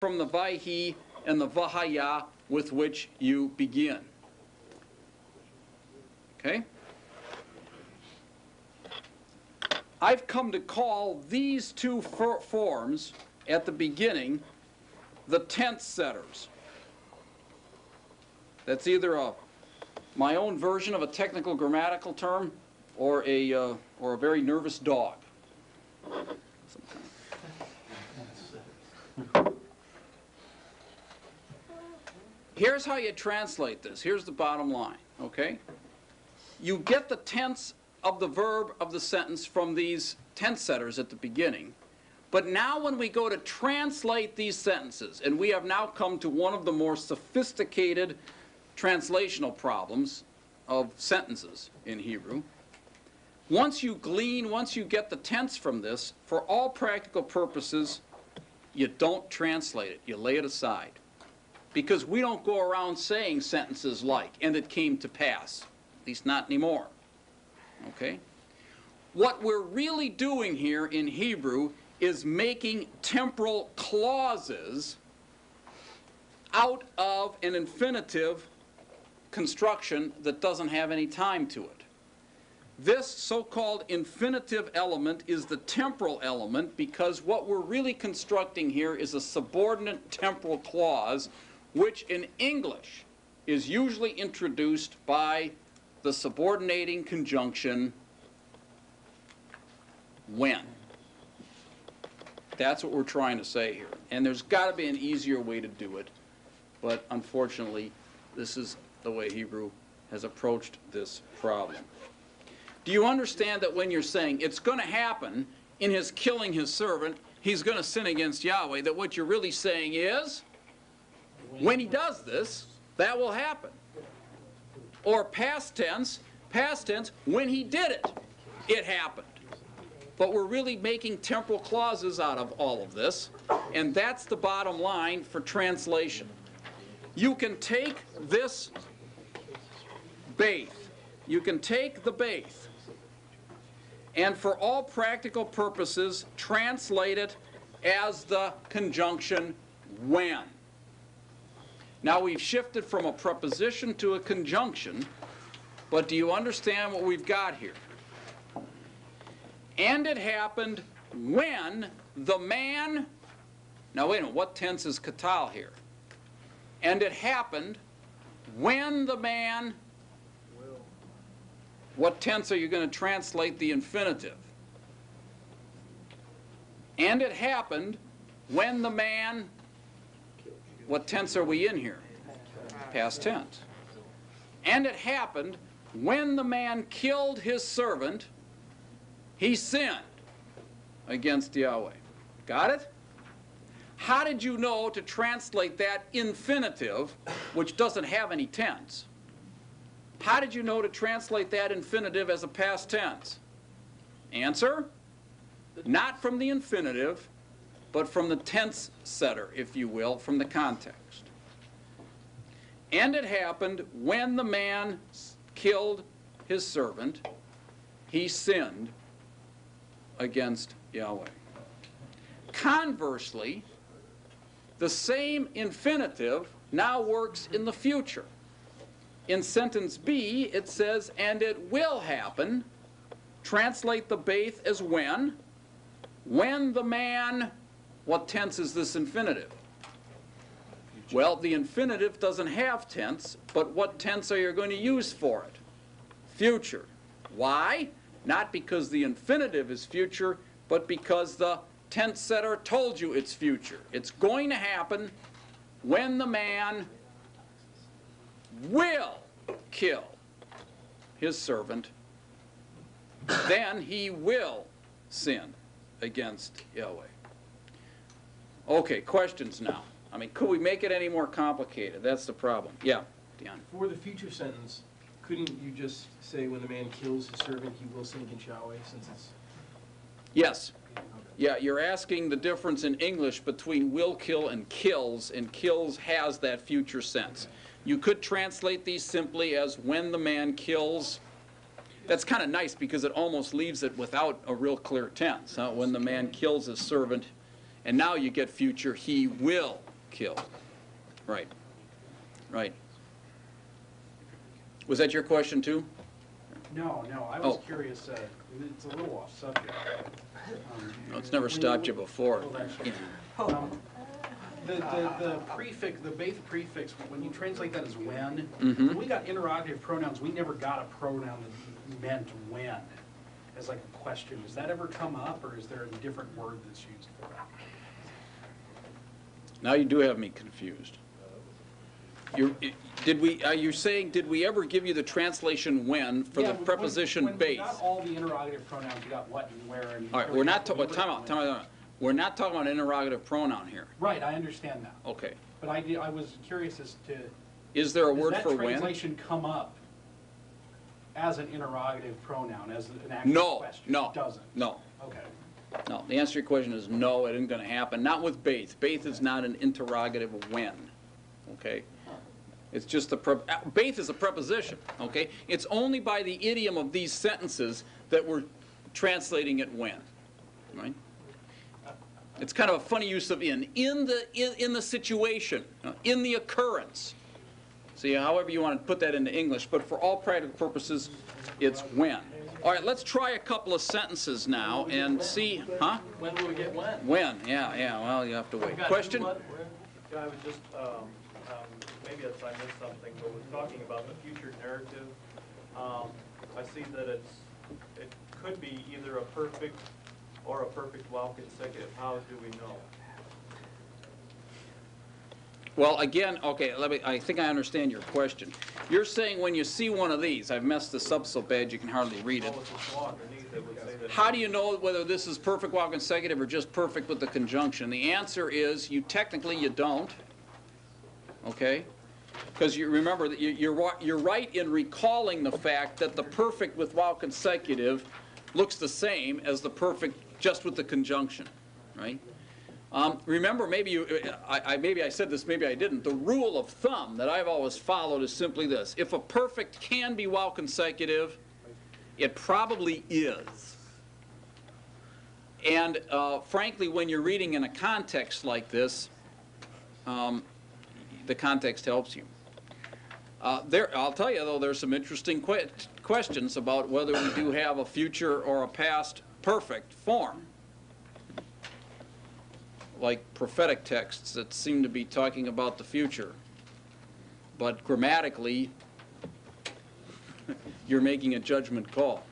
from the Vaihi and the Vahaya with which you begin. Okay? I've come to call these two for- forms at the beginning the tense setters. That's either a, my own version of a technical grammatical term or a, uh, or a very nervous dog. Here's how you translate this. Here's the bottom line, okay? You get the tense of the verb of the sentence from these tense setters at the beginning. But now when we go to translate these sentences, and we have now come to one of the more sophisticated translational problems of sentences in Hebrew, once you glean, once you get the tense from this, for all practical purposes, you don't translate it. You lay it aside. Because we don't go around saying sentences like, and it came to pass. At least not anymore. Okay? What we're really doing here in Hebrew is making temporal clauses out of an infinitive construction that doesn't have any time to it. This so-called infinitive element is the temporal element because what we're really constructing here is a subordinate temporal clause which in English is usually introduced by the subordinating conjunction when. That's what we're trying to say here. And there's got to be an easier way to do it, but unfortunately, this is the way Hebrew has approached this problem. Do you understand that when you're saying it's going to happen in his killing his servant, he's going to sin against Yahweh, that what you're really saying is when he does this, that will happen. Or past tense, past tense, when he did it, it happened. But we're really making temporal clauses out of all of this, and that's the bottom line for translation. You can take this Baith, you can take the Baith, and for all practical purposes, translate it as the conjunction when. Now we've shifted from a preposition to a conjunction, but do you understand what we've got here? And it happened when the man, now wait a minute, what tense is katal here? And it happened when the man, what tense are you going to translate the infinitive? And it happened when the man, what tense are we in here? Past tense. And it happened when the man killed his servant, he sinned against Yahweh. Got it? How did you know to translate that infinitive, which doesn't have any tense? How did you know to translate that infinitive as a past tense? Answer? Not from the infinitive, but from the tense setter, if you will, from the context. And it happened when the man killed his servant, he sinned against Yahweh. Conversely, the same infinitive now works in the future. In sentence B, it says, and it will happen. Translate the Baith as when. When the man, what tense is this infinitive? Well, the infinitive doesn't have tense, but what tense are you going to use for it? Future. Why? Not because the infinitive is future, but because the tense setter told you it's future. It's going to happen when the man will kill his servant, then he will sin against Yahweh. Okay, questions now. I mean, could we make it any more complicated? That's the problem. Yeah, Dion. For the future sentence, couldn't you just say when the man kills his servant, he will sink in Yahweh, since it's, Yes. Yeah, you're asking the difference in English between will kill and kills, and kills has that future sense. You could translate these simply as when the man kills. That's kind of nice because it almost leaves it without a real clear tense. huh? When the man kills his servant, and now you get future, he will kill. Right, right. Was that your question too? No, no, I Oh. was curious, uh, it's a little off subject. Um, No, It's never stopped you before. Well, that's- um, The, the, the prefix, the Bath prefix, when you translate that as when, Mhm. when we got interrogative pronouns, we never got a pronoun that meant when, as like a question. Does that ever come up, or is there a different word that's used for that? Now you do have me confused. You, did we, are you saying, did we ever give you the translation when for Yeah, the when- preposition When we base? got all the interrogative pronouns, we got what and where and. All right, we're not, ta- we time out, time out, time out. We're not talking about interrogative pronoun here. Right, I understand that, Okay. but I, did- I was curious as to. Is there a Does word that for when? translation come up as an interrogative pronoun, as an actual No, question? no. It Doesn't? No, Okay. no. The answer to your question is no, it isn't gonna happen. Not with Bath. Bath is not an interrogative when, okay? It's just uh, Bath is a preposition, okay? It's only by the idiom of these sentences that we're translating it when, right? It's kind of a funny use of in. In the, in, in the situation, uh, in the occurrence. See, however you want to put that into English, but for all practical purposes, it's when. All right, let's try a couple of sentences now and see, huh? When will we get when? When, yeah, yeah, well, you have to wait. Question? Yeah, I was just, um, um, maybe it's, I missed something, but we're talking about the future narrative. Um, I see that it's, it could be either a perfect or a perfect while consecutive. How do we know? Well, again, okay, let me, I think I understand your question. You're saying when you see one of these, I've messed this up so bad you can hardly read it. How do you know whether this is perfect while consecutive or just perfect with the conjunction? The answer is, you technically, you don't, okay? Because you remember that you- you're, you're right in recalling the fact that the perfect with while consecutive looks the same as the perfect just with the conjunction, right? Um, Remember, maybe you, I, I, maybe I said this, maybe I didn't. The rule of thumb that I've always followed is simply this. If a perfect can be while consecutive, it probably is. And uh, frankly, when you're reading in a context like this, um, the context helps you. Uh, There, I'll tell you though, there's some interesting que- questions about whether we do have a future or a past perfect form. Like prophetic texts that seem to be talking about the future. But grammatically, you're making a judgment call.